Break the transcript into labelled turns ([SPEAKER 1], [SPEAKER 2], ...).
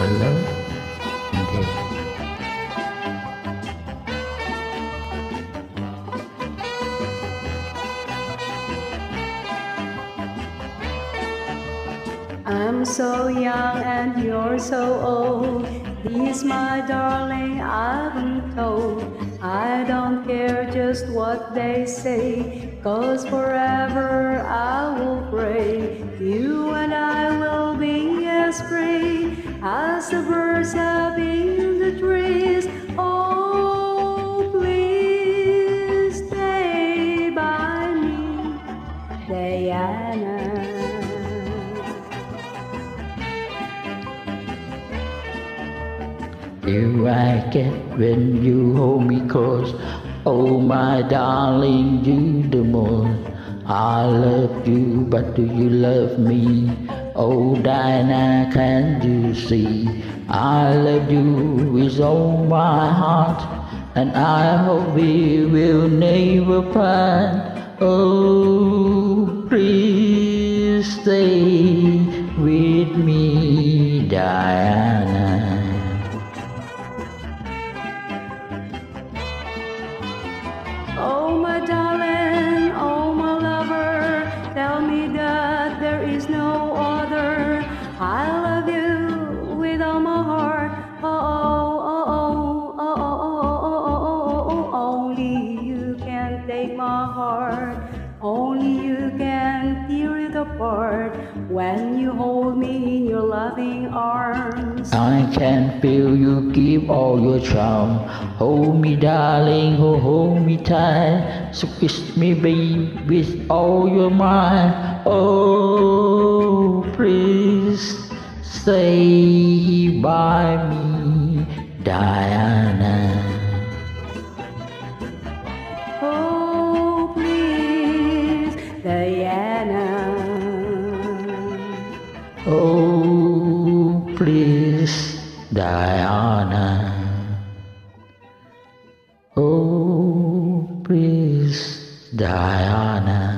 [SPEAKER 1] Hello.
[SPEAKER 2] I'm so young and you're so old. This, my darling, I've been told. I don't care just what they say, cause forever I will pray. You and I as the birds have in the trees. Oh, please stay by me, Diana.
[SPEAKER 1] Do I get when you hold me close? Oh, my darling, you the most. I love you, but do you love me? Oh, Diana, can you see? I love you with all my heart, and I hope we will never part. Oh, please stay with me, Diana.
[SPEAKER 2] Oh, my darling, apart when you hold me in your loving arms.
[SPEAKER 1] I can feel you give all your charm. Hold me, darling, oh, hold me tight. So kiss me, baby, with all your might. Oh, please stay by me,
[SPEAKER 2] Diana.
[SPEAKER 1] Oh, please, Diana. Oh, please, Diana.